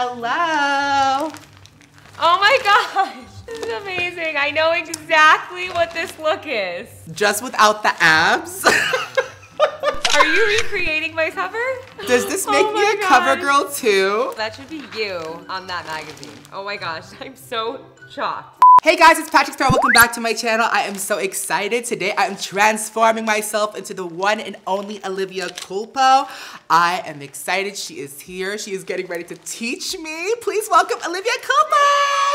Hello. Oh my gosh, this is amazing. I know exactly what this look is. Just without the abs. Are you recreating my cover? Does this oh make Oh me my a cover girl too? That should be you on that magazine. Oh my gosh, I'm so shocked. Hey guys, it's Patrick Starrr. Welcome back to my channel. I am so excited. Today I am transforming myself into the one and only Olivia Culpo. I am excited. She is here. She is getting ready to teach me. Please welcome Olivia Culpo.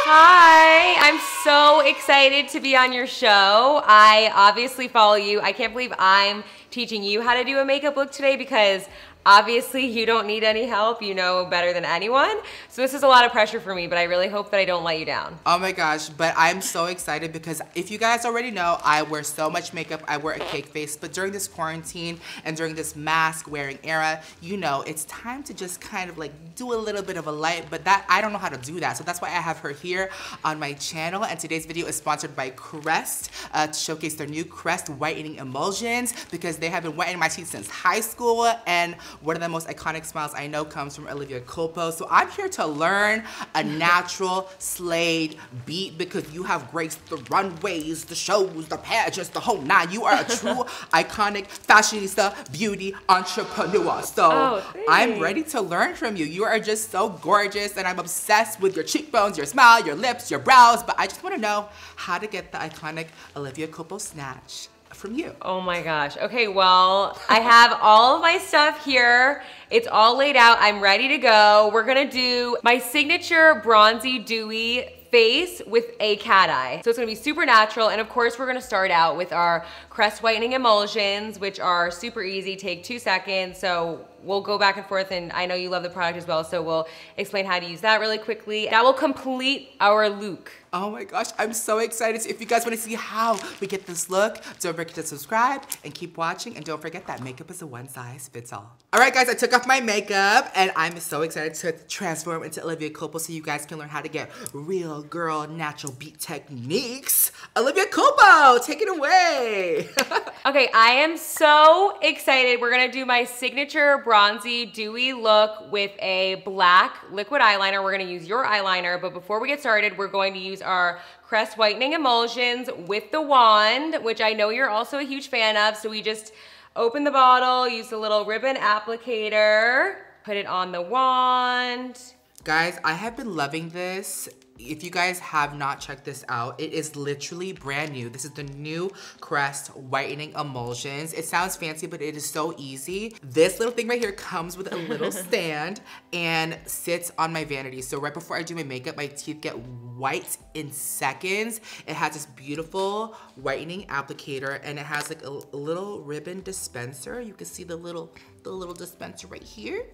Hi, I'm so excited to be on your show. I obviously follow you. I can't believe I'm teaching you how to do a makeup look today because obviously you don't need any help. You know better than anyone. So this is a lot of pressure for me, but I really hope that I don't let you down. Oh my gosh, but I'm so excited because if you guys already know, I wear so much makeup, I wear a cake face, but during this quarantine and during this mask wearing era, you know, it's time to just kind of like do a little bit of a light, but that I don't know how to do that. So that's why I have her here on my channel. And today's video is sponsored by Crest uh, to showcase their new Crest whitening emulsions because they have been whitening my teeth since high school. And one of the most iconic smiles I know comes from Olivia Culpo. So I'm here to learn a natural Slade beat because you have graced the runways, the shows, the pageants, the whole nine. You are a true iconic fashionista, beauty entrepreneur. So Oh, I'm ready to learn from you. You are just so gorgeous and I'm obsessed with your cheekbones, your smile, your lips, your brows, but I just wanna know how to get the iconic Olivia Culpo snatch from you. Oh my gosh. Okay, well, I have all of my stuff here. It's all laid out. I'm ready to go. We're gonna do my signature bronzy dewy face with a cat eye. So it's gonna be super natural. And of course, we're gonna start out with our Crest Whitening Emulsions, which are super easy, take two seconds. So we'll go back and forth and I know you love the product as well. So we'll explain how to use that really quickly. That will complete our look. Oh my gosh, I'm so excited. So if you guys wanna see how we get this look, don't forget to subscribe and keep watching. And don't forget that makeup is a one size fits all. All right guys, I took off my makeup and I'm so excited to transform into Olivia Culpo so you guys can learn how to get real girl natural beat techniques. Olivia Culpo, take it away. Okay, I am so excited. We're gonna do my signature bronzy dewy look with a black liquid eyeliner. We're gonna use your eyeliner, but before we get started, we're going to use our Crest Whitening Emulsions with the wand, which I know you're also a huge fan of. So we just open the bottle, use the little ribbon applicator, put it on the wand. Guys, I have been loving this. If you guys have not checked this out, it is literally brand new. This is the new Crest Whitening Emulsions. It sounds fancy, but it is so easy. This little thing right here comes with a little stand and sits on my vanity. So right before I do my makeup, my teeth get white in seconds. It has this beautiful whitening applicator and it has like a, a little ribbon dispenser. You can see the little, the little dispenser right here.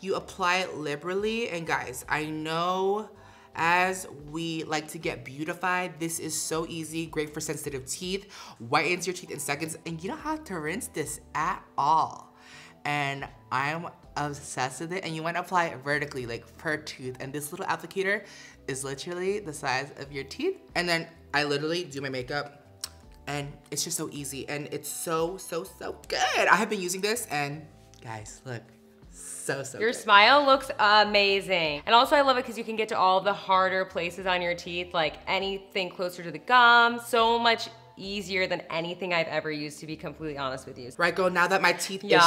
You apply it liberally and guys, I know as we like to get beautified, this is so easy, great for sensitive teeth, whitens your teeth in seconds, and you don't have to rinse this at all. And I'm obsessed with it, and you wanna apply it vertically, like per tooth, and this little applicator is literally the size of your teeth. And then I literally do my makeup, and it's just so easy, and it's so, so, so good. I have been using this, and guys, look, so, so Your good. smile looks amazing. And also I love it because you can get to all the harder places on your teeth, like anything closer to the gum, so much easier than anything I've ever used, to be completely honest with you. Right, girl, now that my teeth Yeah. is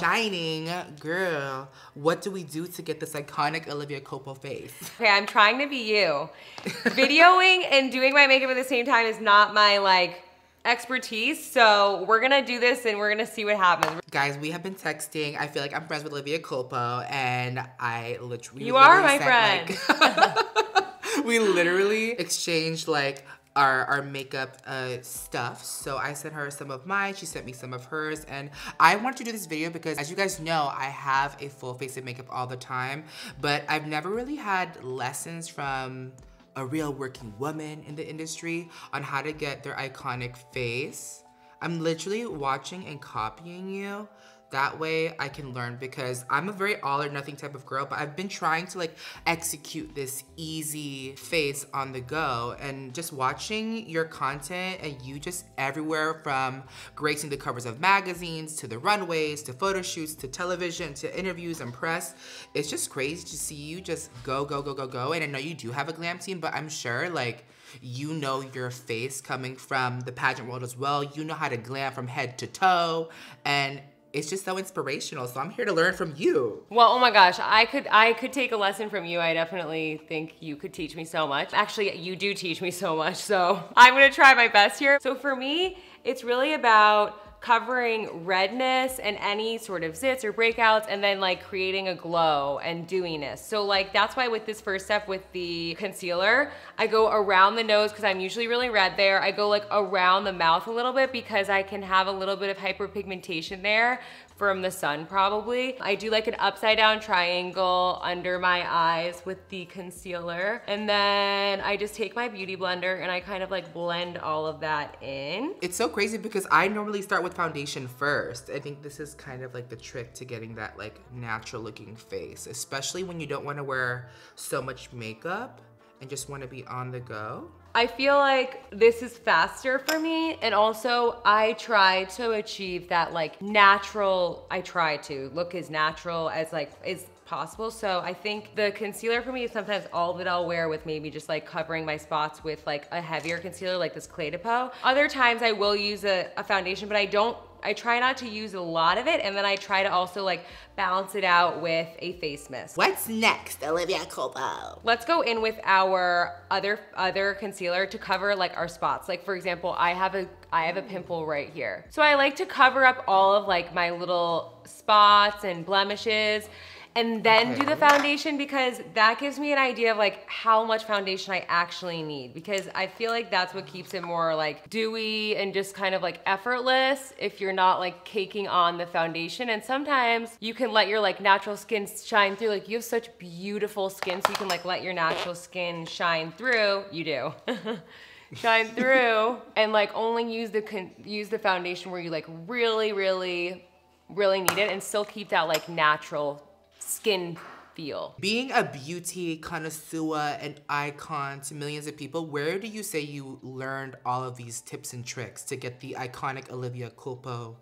shining, shining, girl, what do we do to get this iconic Olivia Culpo face? Okay, I'm trying to be you. Videoing and doing my makeup at the same time is not my like expertise, so we're gonna do this and we're gonna see what happens. Guys, we have been texting. I feel like I'm friends with Olivia Culpo, and I literally You are my sent, like- we literally exchanged like our, our makeup uh, stuff. So I sent her some of mine, she sent me some of hers, and I wanted to do this video because as you guys know, I have a full face of makeup all the time, but I've never really had lessons from a real working woman in the industry on how to get their iconic face. I'm literally watching and copying you that way I can learn because I'm a very all or nothing type of girl, but I've been trying to like execute this easy face on the go and just watching your content and you just everywhere from gracing the covers of magazines to the runways to photo shoots to television to interviews and press. It's just crazy to see you just go, go, go, go, go. And I know you do have a glam team, but I'm sure like you know your face coming from the pageant world as well. You know how to glam from head to toe. And it's just so inspirational. So I'm here to learn from you. Well, oh my gosh, I could I could take a lesson from you. I definitely think you could teach me so much. Actually, you do teach me so much. So I'm gonna try my best here. So for me, it's really about covering redness and any sort of zits or breakouts and then like creating a glow and dewiness. So like that's why with this first step with the concealer, I go around the nose because I'm usually really red there. I go like around the mouth a little bit because I can have a little bit of hyperpigmentation there from the sun probably. I do like an upside down triangle under my eyes with the concealer. And then I just take my beauty blender and I kind of like blend all of that in. It's so crazy because I normally start with foundation first. I think this is kind of like the trick to getting that like natural looking face, especially when you don't wanna wear so much makeup and just wanna be on the go. I feel like this is faster for me and also I try to achieve that like natural, I try to look as natural as like as possible. So I think the concealer for me is sometimes all that I'll wear with maybe just like covering my spots with like a heavier concealer like this Clé de Peau. Other times I will use a, a foundation, but I don't I try not to use a lot of it and then I try to also like balance it out with a face mist. What's next, Olivia Culpo? Let's go in with our other other concealer to cover like our spots. Like for example, I have a I have a pimple right here. So I like to cover up all of like my little spots and blemishes and then okay. do the foundation because that gives me an idea of like how much foundation I actually need. Because I feel like that's what keeps it more like dewy and just kind of like effortless if you're not like caking on the foundation. And sometimes you can let your like natural skin shine through. Like you have such beautiful skin so you can like let your natural skin shine through. You do. Shine through and like only use the use the foundation where you like really really really need it and still keep that like natural skin feel. Being a beauty connoisseur and icon to millions of people, where do you say you learned all of these tips and tricks to get the iconic Olivia Culpo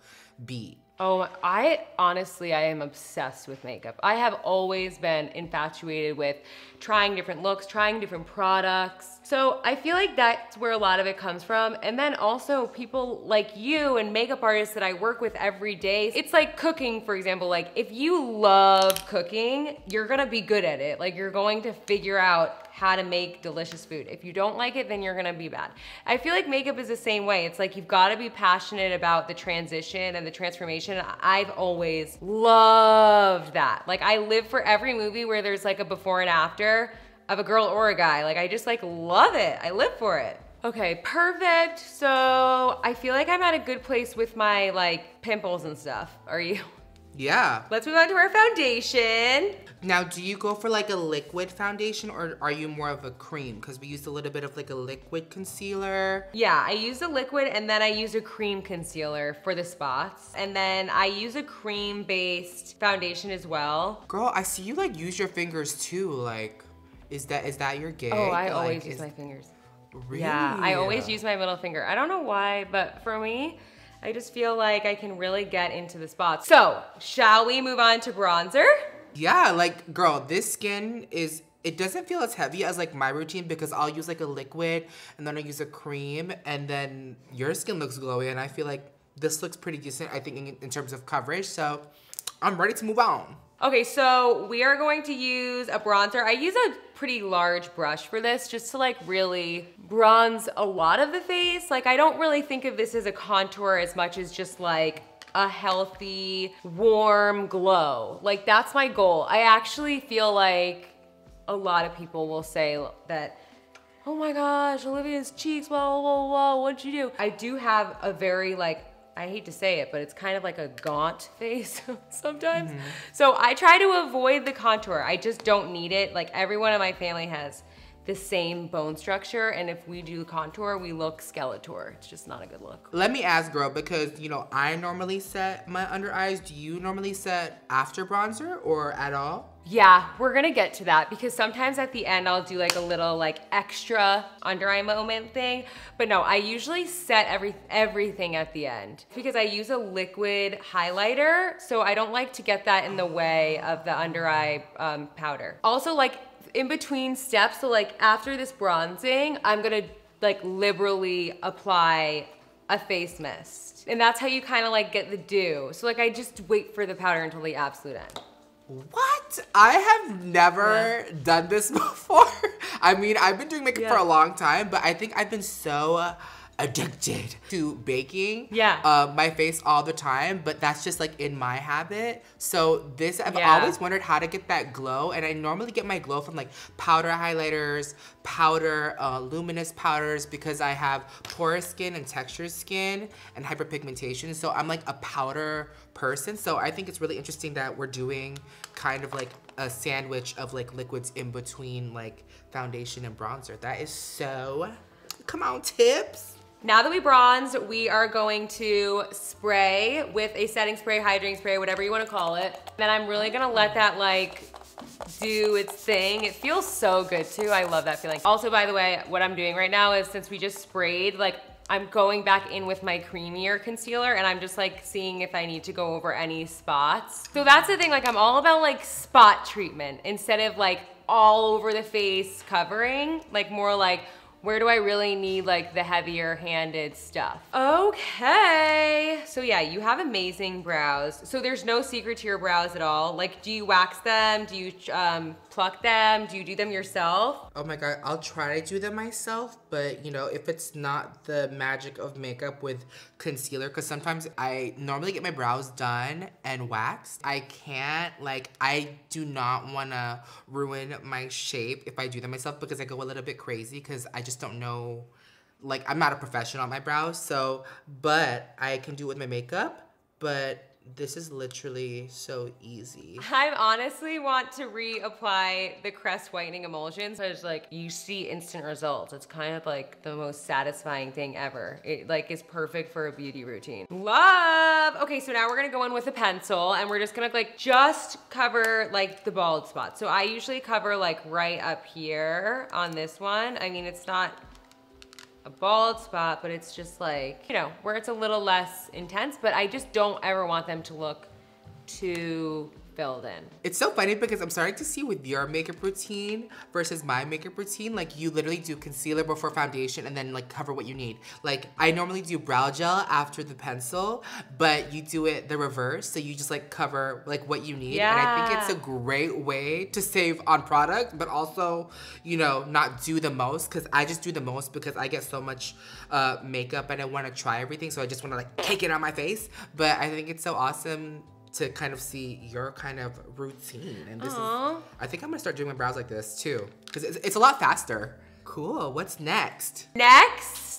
beat? Oh, I honestly, I am obsessed with makeup. I have always been infatuated with trying different looks, trying different products. So I feel like that's where a lot of it comes from. And then also people like you and makeup artists that I work with every day. It's like cooking, for example. Like if you love cooking, you're gonna be good at it. Like you're going to figure out how to make delicious food. If you don't like it, then you're gonna be bad. I feel like makeup is the same way. It's like you've gotta be passionate about the transition and the transformation. I've always loved that. Like I live for every movie where there's like a before and after of a girl or a guy. Like I just like love it. I live for it. Okay, perfect. So I feel like I'm at a good place with my like pimples and stuff. Are you? Yeah. Let's move on to our foundation. Now, do you go for like a liquid foundation or are you more of a cream? Because we used a little bit of like a liquid concealer. Yeah, I use a liquid and then I use a cream concealer for the spots. And then I use a cream based foundation as well. Girl, I see you like use your fingers too. Like, is that is that your gig? Oh, I like, always use my fingers. Really? Yeah, I always use my middle finger. I don't know why, but for me, I just feel like I can really get into the spots. So, shall we move on to bronzer? Yeah, like, girl, this skin is it doesn't feel as heavy as like my routine because I'll use like a liquid and then I use a cream and then your skin looks glowy and I feel like this looks pretty decent I think in, in terms of coverage so I'm ready to move on. Okay, so we are going to use a bronzer. I use a pretty large brush for this just to like really bronze a lot of the face. Like I don't really think of this as a contour as much as just like a healthy, warm glow. Like that's my goal. I actually feel like a lot of people will say that oh my gosh, Olivia's cheeks, whoa, whoa, whoa, what'd you do? I do have a very like I hate to say it, but it's kind of like a gaunt face sometimes. Mm -hmm. So I try to avoid the contour. I just don't need it. Like everyone in my family has the same bone structure. And if we do the contour, we look Skeletor. It's just not a good look. Let me ask, girl, because you know I normally set my under eyes. Do you normally set after bronzer or at all? Yeah, we're gonna get to that because sometimes at the end I'll do like a little like extra under eye moment thing. But no, I usually set every everything at the end because I use a liquid highlighter. So I don't like to get that in the way of the under eye um, powder. Also like in between steps, so like after this bronzing, I'm gonna like liberally apply a face mist. And that's how you kind of like get the dew. So like I just wait for the powder until the absolute end. What? I have never yeah. done this before. I mean, I've been doing makeup yeah. for a long time, but I think I've been so addicted to baking. Yeah. Uh, my face all the time but that's just like in my habit. So this i've yeah. always wondered how to get that glow and i normally get my glow from like powder highlighters powder uh, luminous powders because i have porous skin and textured skin and hyperpigmentation. So i'm like a powder person. So i think it's really interesting that we're doing kind of like a sandwich of like liquids in between like foundation and bronzer. That is so come on tips now that we bronzed, we are going to spray with a setting spray, hydrating spray, whatever you wanna call it. Then I'm really gonna let that like do its thing. It feels so good too. I love that feeling. Also, by the way, what I'm doing right now is since we just sprayed, like I'm going back in with my creamier concealer and I'm just like seeing if I need to go over any spots. So that's the thing, like I'm all about like spot treatment instead of like all over the face covering, like more like where do I really need like the heavier handed stuff? Okay, so yeah, you have amazing brows. So there's no secret to your brows at all. Like, do you wax them? Do you um, pluck them? Do you do them yourself? Oh my God, I'll try to do them myself, but you know, if it's not the magic of makeup with concealer, because sometimes I normally get my brows done and waxed. I can't, like, I do not wanna ruin my shape if I do them myself because I go a little bit crazy because I just don't know, like, I'm not a professional on my brows, so, but I can do it with my makeup, but this is literally so easy. I honestly want to reapply the Crest whitening emulsions. It's like you see instant results. It's kind of like the most satisfying thing ever. It like is perfect for a beauty routine. Love. Okay, so now we're gonna go in with a pencil and we're just gonna like just cover like the bald spot. So I usually cover like right up here on this one. I mean, it's not a bald spot, but it's just like, you know, where it's a little less intense, but I just don't ever want them to look too filled in. It's so funny because I'm starting to see with your makeup routine versus my makeup routine, like you literally do concealer before foundation and then like cover what you need. Like I normally do brow gel after the pencil, but you do it the reverse. So you just like cover like what you need. Yeah. And I think it's a great way to save on product, but also, you know, not do the most because I just do the most because I get so much uh, makeup and I want to try everything. So I just want to like cake it on my face. But I think it's so awesome to kind of see your kind of routine. And this Aww. is, I think I'm gonna start doing my brows like this too, because it's, it's a lot faster. Cool, what's next? Next,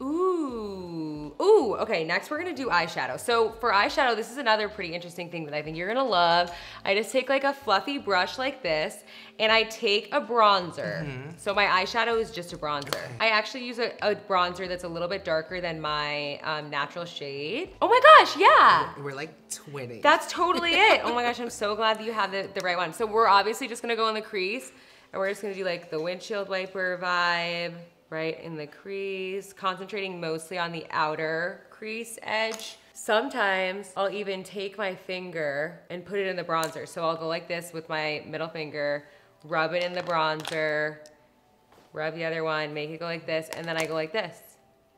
ooh, ooh, okay, next we're gonna do eyeshadow. So for eyeshadow, this is another pretty interesting thing that I think you're gonna love. I just take like a fluffy brush like this, and I take a bronzer. Mm -hmm. So my eyeshadow is just a bronzer. Okay. I actually use a, a, bronzer that's a little bit darker than my um, natural shade. Oh my gosh, yeah. We're, like twinning. That's totally it. Oh my gosh, I'm so glad that you have the, the right one. So we're obviously just gonna go in the crease and we're just gonna do like the windshield wiper vibe right in the crease, concentrating mostly on the outer crease edge. Sometimes I'll even take my finger and put it in the bronzer. So I'll go like this with my middle finger rub it in the bronzer, rub the other one, make it go like this, and then I go like this.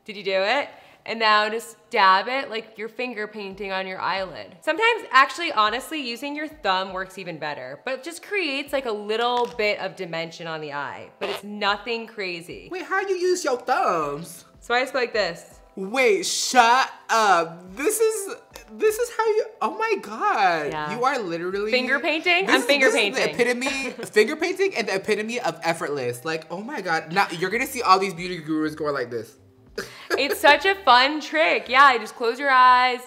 Did you do it? And now just dab it like you're finger painting on your eyelid. Sometimes actually, honestly, using your thumb works even better, but it just creates like a little bit of dimension on the eye, but it's nothing crazy. Wait, how do you use your thumbs? So I just go like this. Wait, shut up. This is this is how you oh my god. Yeah. You are literally finger painting? I'm finger this painting. Is the epitome finger painting and the epitome of effortless. Like, oh my god. Now you're gonna see all these beauty gurus going like this. It's such a fun trick. Yeah, just close your eyes,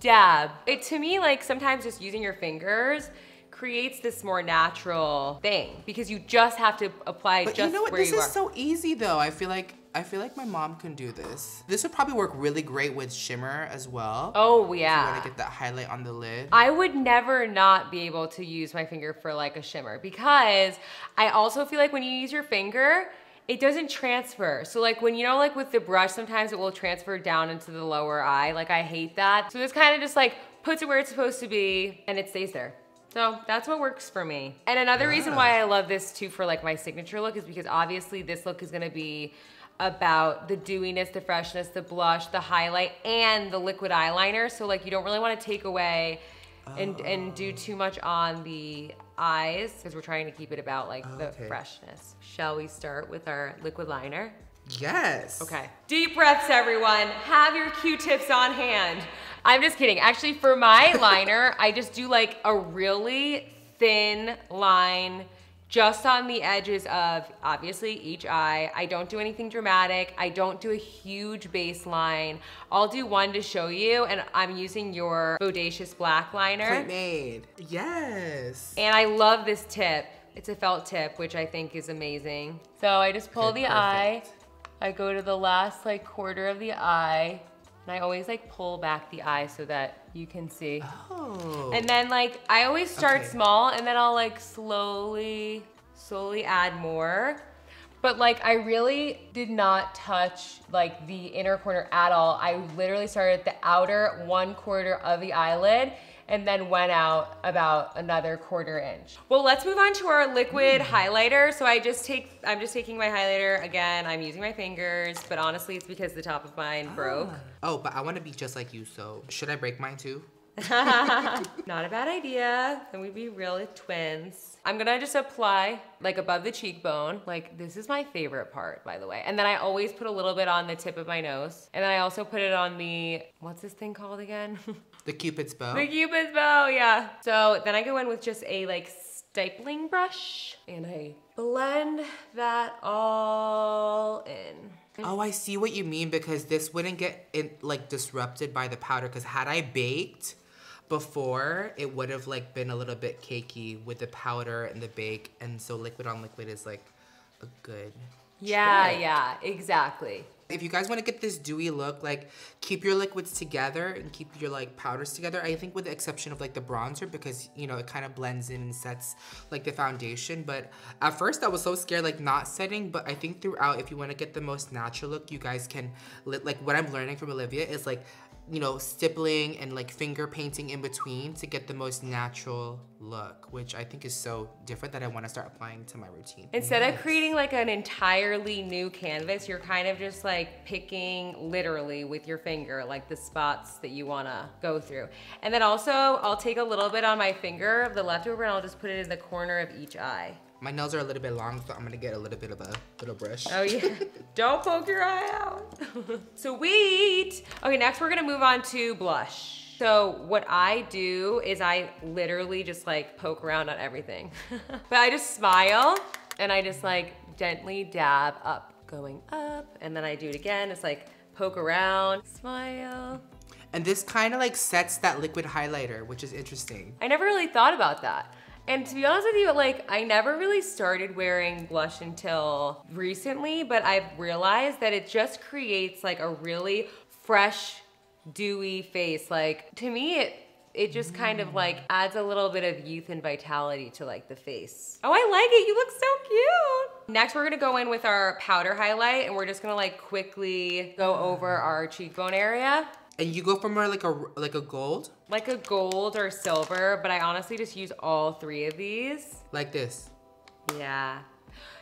dab. It to me like sometimes just using your fingers creates this more natural thing because you just have to apply But just you know what? This is are. so easy though. I feel like I feel like my mom can do this. This would probably work really great with shimmer as well. oh You yeah. want to get that highlight on the lid. I would never not be able to use my finger for like a shimmer because I also feel like when you use your finger, it doesn't transfer. So like when you know like with the brush, sometimes it will transfer down into the lower eye. Like I hate that. So this kind of just like puts it where it's supposed to be and it stays there. So that's what works for me. And another reason why I ah. love this too for like my signature look is because obviously this look is gonna be about the dewiness, the freshness, the blush, the highlight, and the liquid eyeliner. So like you don't really want to take away and and do ah. too much on the eyes because we're trying to keep it about like the Okay. freshness. Shall we start with our liquid liner? Yes. Okay. Deep breaths, everyone. Have your Q-tips on hand. I'm just kidding. Actually, for my liner, I just do like a really thin line just on the edges of obviously each eye. I don't do anything dramatic. I don't do a huge baseline. I'll do one to show you, and I'm using your Bodacious Black liner. Point made. Yes. And I love this tip. It's a felt tip, which I think is amazing. So I just pull Okay, the eye. I go to the last like quarter of the eye. And I always like pull back the eye so that you can see. Oh. And then like I always start Okay. small and then I'll like slowly, slowly add more. But like I really did not touch like the inner corner at all. I literally started at the outer one quarter of the eyelid and then went out about another quarter inch. Well, let's move on to our liquid highlighter. So I just take, I'm just taking my highlighter again. I'm using my fingers, but honestly, it's because the top of mine broke. Ah. Oh, but I want to be just like you. So should I break mine too? Not a bad idea. Then we'd be real twins. I'm gonna just apply like above the cheekbone. Like this is my favorite part, by the way. And then I always put a little bit on the tip of my nose. And then I also put it on the, what's this thing called again? The Cupid's bow. the cupid's bow, yeah. So then I go in with just a like stippling brush and I blend that all in. Oh, I see what you mean because this wouldn't get in, like disrupted by the powder. Because had I baked before, it would have like been a little bit cakey with the powder and the bake, and so liquid on liquid is like a good. Yeah, trick. yeah, exactly. If you guys want to get this dewy look, like keep your liquids together and keep your like powders together. I think with the exception of like the bronzer because you know it kind of blends in and sets like the foundation. But at first I was so scared like not setting, but I think throughout if you want to get the most natural look, you guys can like what I'm learning from Olivia is like you know stippling and like finger painting in between to get the most natural look, which I think is so different that I want to start applying to my routine. Instead of creating like an entirely new canvas, you're kind of just like picking literally with your finger, like the spots that you wanna go through. And then also, I'll take a little bit on my finger of the leftover and I'll just put it in the corner of each eye. My nails are a little bit long, so I'm gonna get a little bit of a little brush. Oh yeah, don't poke your eye out. Sweet. Okay, next we're gonna move on to blush. So what I do is I literally just like poke around on everything. but I just smile and I just like gently dab up, going up, and then I do it again. It's like poke around, smile. And this kind of like sets that liquid highlighter, which is interesting. I never really thought about that. And to be honest with you, like I never really started wearing blush until recently, but I've realized that it just creates like a really fresh, dewy face. Like to me, it it just kind of like adds a little bit of youth and vitality to like the face. Oh, I like it. You look so cute. Next, we're gonna go in with our powder highlight and we're just gonna like quickly go over our cheekbone area. And you go from more like a like a gold, like a gold or silver, but I honestly just use all three of these. like this. Yeah.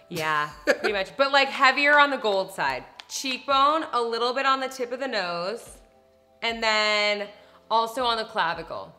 Yeah, pretty much. But like heavier on the gold side. Cheekbone, a little bit on the tip of the nose, and then also on the clavicle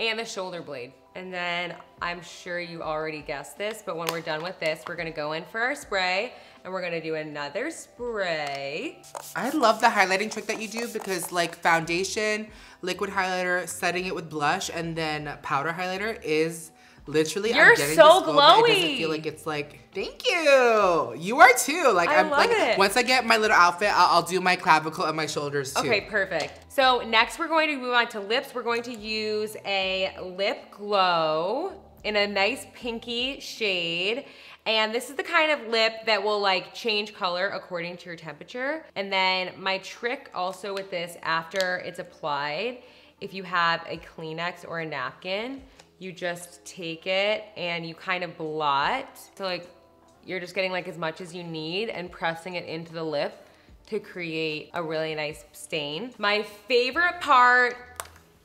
and the shoulder blade. And then I'm sure you already guessed this, but when we're done with this, we're gonna go in for our spray and we're gonna do another spray. I love the highlighting trick that you do because like foundation, liquid highlighter, setting it with blush, and then powder highlighter is literally You're I'm getting so this glow, but It doesn't feel like it's like thank you. You are too. Like I am love like it. once I get my little outfit, I'll, I'll do my clavicle and my shoulders too. Okay, perfect. So next we're going to move on to lips. We're going to use a lip glow in a nice pinky shade. And this is the kind of lip that will like change color according to your temperature. And then my trick also with this after it's applied, if you have a Kleenex or a napkin, you just take it and you kind of blot. So like you're just getting like as much as you need and pressing it into the lip to create a really nice stain. My favorite part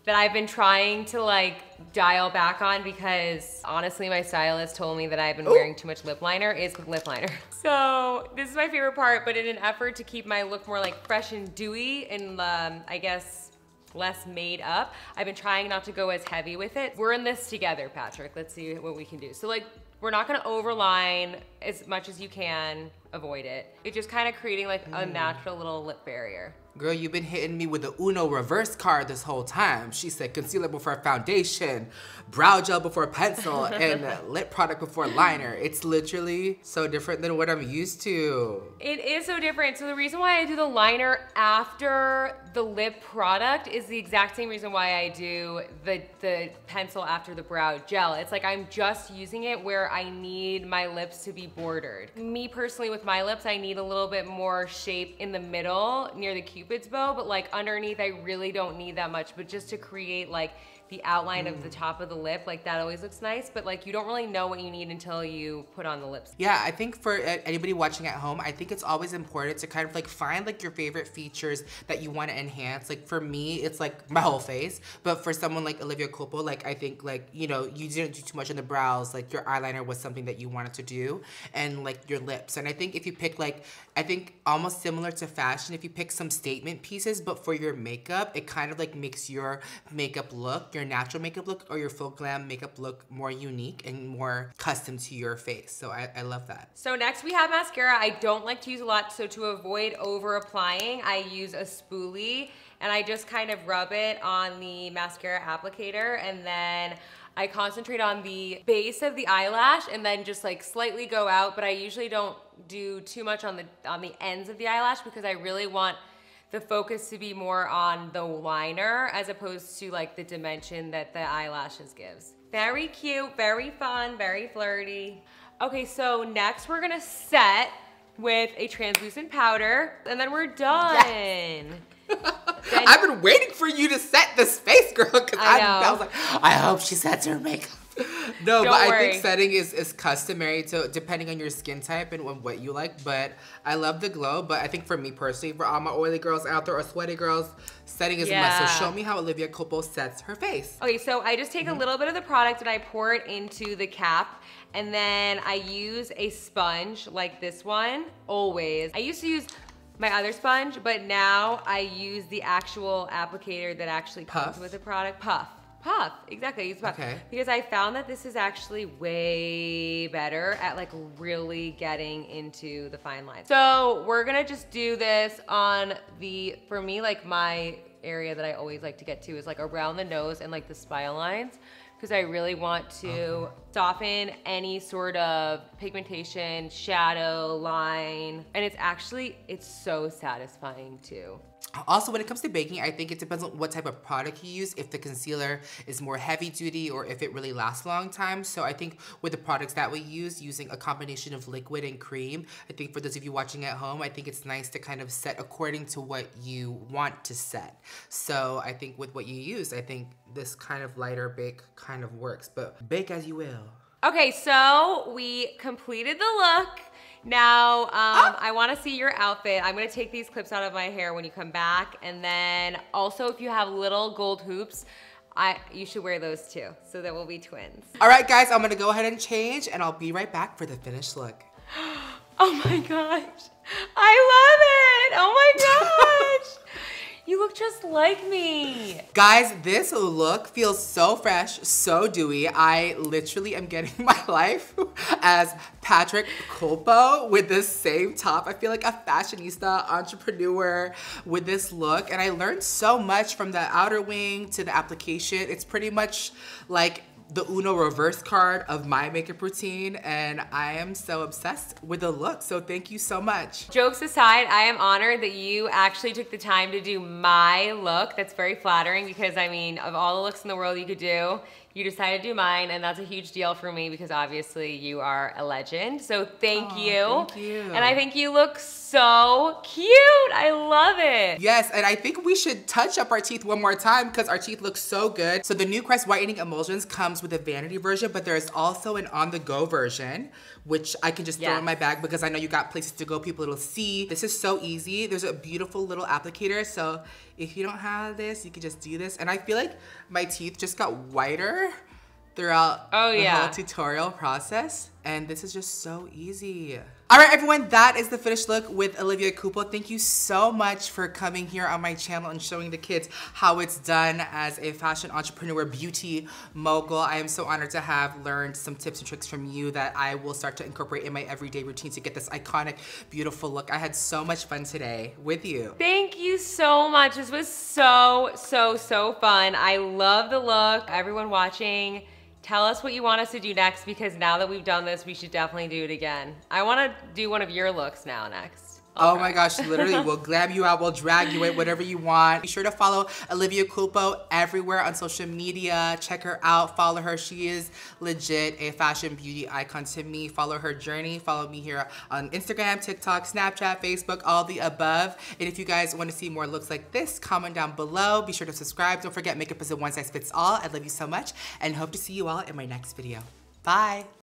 that I've been trying to like dial back on because honestly my stylist told me that I've been Ooh. wearing too much lip liner is lip liner. So this is my favorite part but in an effort to keep my look more like fresh and dewy and um, I guess less made up, I've been trying not to go as heavy with it. We're in this together, Patrick. Let's see what we can do. So like we're not gonna overline as much as you can, avoid it. It's just kind of creating like mm. a natural little lip barrier. Girl, you've been hitting me with the Uno reverse card this whole time. She said concealer before foundation, brow gel before pencil, and lip product before liner. It's literally so different than what I'm used to. It is so different. So the reason why I do the liner after the lip product is the exact same reason why I do the, the pencil after the brow gel. It's like I'm just using it where I need my lips to be bordered. Me personally with my lips, I need a little bit more shape in the middle near the cupid cupid's bow, but like underneath I really don't need that much, but just to create like the outline mm. of the mm. top of the lip, like that always looks nice, but like you don't really know what you need until you put on the lips. Yeah, I think for anybody watching at home, I think it's always important to kind of like find like your favorite features that you want to enhance. Like for me, it's like my whole face, but for someone like Olivia Culpo, like I think like, you know, you didn't do too much on the brows, like your eyeliner was something that you wanted to do and like your lips. And I think if you pick like, I think almost similar to fashion, if you pick some statement pieces, but for your makeup, it kind of like makes your makeup look, your your natural makeup look or your full glam makeup look more unique and more custom to your face. So I, I love that. So next we have mascara. I don't like to use a lot, so to avoid over applying, I use a spoolie and I just kind of rub it on the mascara applicator and then I concentrate on the base of the eyelash and then just like slightly go out, but I usually don't do too much on the on the ends of the eyelash because I really want the focus to be more on the liner as opposed to like the dimension that the eyelashes gives. Very cute, very fun, very flirty. Okay, so next we're gonna set with a translucent powder and then we're done. Yes. I've been waiting for you to set this face, girl, because I, I, I was like, I hope she sets her makeup. no, Don't but worry. I think setting is, is customary to depending on your skin type and what you like. But I love the glow. But I think for me personally, for all my oily girls out there or sweaty girls, setting is yeah. a must. So show me how Olivia Culpo sets her face. Okay, so I just take mm -hmm. a mm-hmm. little bit of the product and I pour it into the cap. And then I use a sponge like this one, always. I used to use my other sponge, but now I use the actual applicator that actually comes Puff. with the product, Puff. Puff, exactly. Use puff. Okay. Because I found that this is actually way better at like really getting into the fine lines. So we're gonna just do this on the, for me, like my area that I always like to get to is like around the nose and like the smile lines because I really want to soften any sort of pigmentation, shadow, line, and it's actually, it's so satisfying too. Also, when it comes to baking, I think it depends on what type of product you use, if the concealer is more heavy duty or if it really lasts a long time. So I think with the products that we use, using a combination of liquid and cream, I think for those of you watching at home, I think it's nice to kind of set according to what you want to set. So I think with what you use, I think this kind of lighter bake kind of works, but bake as you will. Okay, so we completed the look. Now, um, ah. I wanna see your outfit. I'm gonna take these clips out of my hair when you come back. And then also if you have little gold hoops, I, you should wear those too, so that we'll be twins. All right, guys, I'm gonna go ahead and change and I'll be right back for the finished look. oh my gosh, I love it, oh my gosh. You look just like me. Guys, this look feels so fresh, so dewy. I literally am getting my life as Patrick Culpo with this same top. I feel like a fashionista, entrepreneur with this look. And I learned so much from the outer wing to the application. It's pretty much like the Uno reverse card of my makeup routine and I am so obsessed with the look. So thank you so much. Jokes aside, I am honored that you actually took the time to do my look. That's very flattering because I mean, of all the looks in the world you could do, you decided to do mine, and that's a huge deal for me because obviously you are a legend. So thank Aw, you. thank you. And I think you look so cute. I love it. Yes, and I think we should touch up our teeth one more time because our teeth look so good. So the new Crest Whitening Emulsions comes with a vanity version, but there's also an on-the-go version, which I can just throw in my bag because I know you got places to go, people will see. This is so easy. There's a beautiful little applicator, so if you don't have this, you can just do this. And I feel like my teeth just got whiter throughout Oh, the yeah. whole tutorial process. And this is just so easy. All right, everyone, that is the finished look with Olivia Culpo. Thank you so much for coming here on my channel and showing the kids how it's done as a fashion entrepreneur, beauty mogul. I am so honored to have learned some tips and tricks from you that I will start to incorporate in my everyday routine to get this iconic, beautiful look. I had so much fun today with you. Thank you so much. This was so, so, so fun. I love the look. Everyone watching, tell us what you want us to do next because now that we've done this, we should definitely do it again. I want to do one of your looks now next. Oh my gosh, literally, we'll grab you out, we'll drag you in, whatever you want. Be sure to follow Olivia Culpo everywhere on social media. Check her out, follow her. She is legit a fashion beauty icon to me. Follow her journey. Follow me here on Instagram, TikTok, Snapchat, Facebook, all the above. And if you guys want to see more looks like this, comment down below. Be sure to subscribe. Don't forget, makeup is a one size fits all. I love you so much and hope to see you all in my next video. Bye.